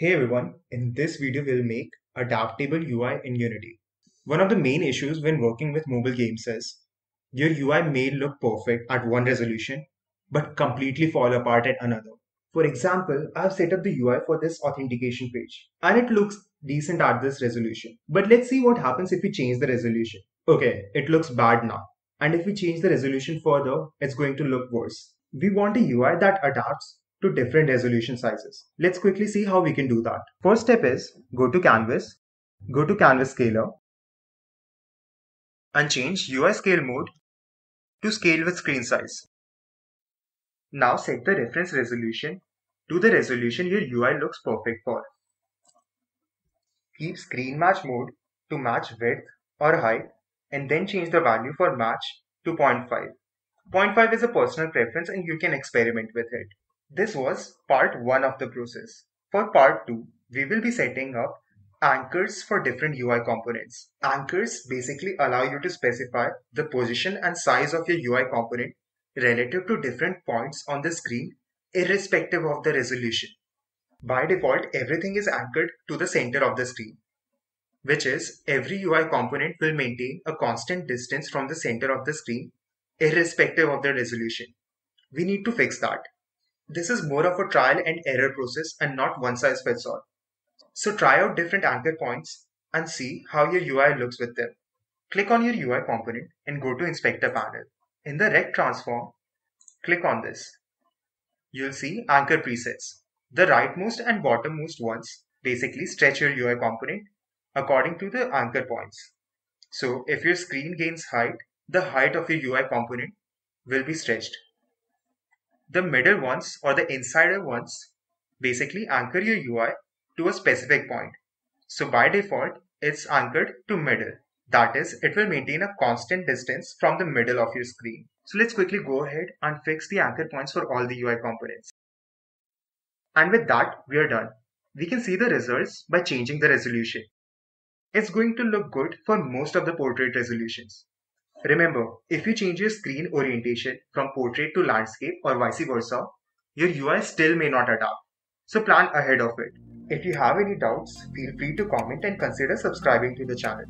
Hey everyone, in this video we'll make adaptable UI in Unity. One of the main issues when working with mobile games is your UI may look perfect at one resolution but completely fall apart at another. For example, I've set up the UI for this authentication page and it looks decent at this resolution. But let's see what happens if we change the resolution. Okay, it looks bad now. And if we change the resolution further, it's going to look worse. We want a UI that adapts to different resolution sizes. Let's quickly see how we can do that. First step is go to canvas, go to canvas scaler and change UI scale mode to scale with screen size. Now set the reference resolution to the resolution your UI looks perfect for. Keep screen match mode to match width or height and then change the value for match to 0.5. 0.5 is a personal preference and you can experiment with it. This was part 1 of the process. For part 2, we will be setting up anchors for different UI components. Anchors basically allow you to specify the position and size of your UI component relative to different points on the screen irrespective of the resolution. By default, everything is anchored to the center of the screen, which is every UI component will maintain a constant distance from the center of the screen irrespective of the resolution. We need to fix that. This is more of a trial and error process and not one size fits all. So try out different anchor points and see how your UI looks with them. Click on your UI component and go to inspector panel. In the rect transform, click on this. You'll see anchor presets. The rightmost and bottommost ones basically stretch your UI component according to the anchor points. So if your screen gains height, the height of your UI component will be stretched. The middle ones or the insider ones basically anchor your UI to a specific point. So by default, it's anchored to middle. That is, it will maintain a constant distance from the middle of your screen. So let's quickly go ahead and fix the anchor points for all the UI components. And with that, we are done. We can see the results by changing the resolution. It's going to look good for most of the portrait resolutions. Remember, if you change your screen orientation from portrait to landscape or vice versa, your UI still may not adapt. So plan ahead of it. If you have any doubts, feel free to comment and consider subscribing to the channel.